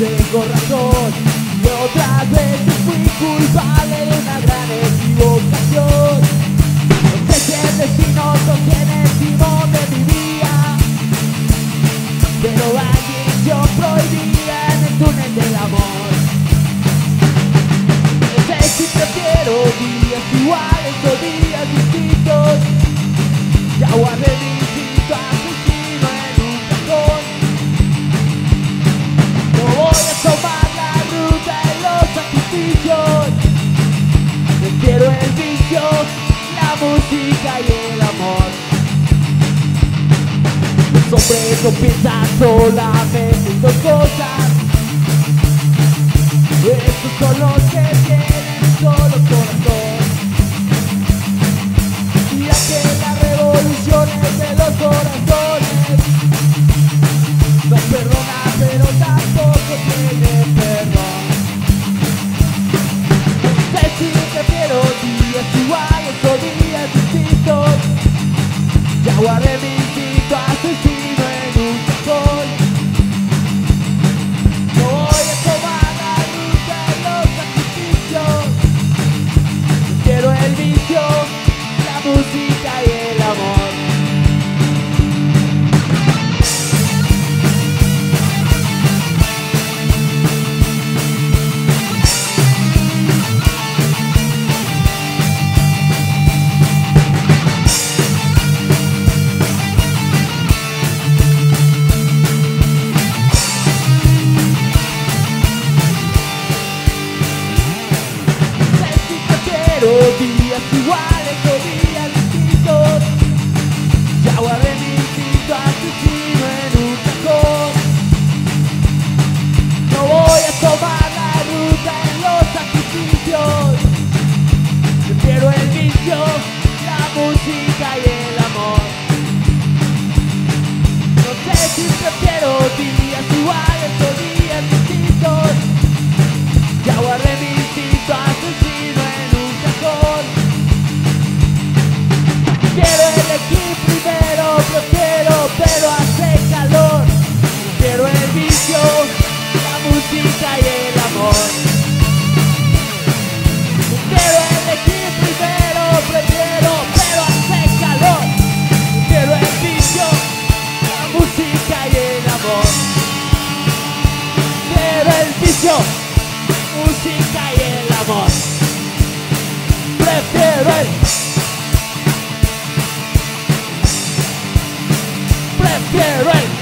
tengo razón Y otras veces fui culpable de una gran equivocación. No sé si el destino sostiene el timón de mi vida. Pero hay dirección prohibida en el túnel del amor. No sé si prefiero días iguales o días música y el amor. Los hombres no piensan solamente en dos cosas. Estos son los que tienen solo corazón. Mira que las revoluciones de los corazones no perdona, pero tampoco tiene perdón. emoji Prefiero el Prefiero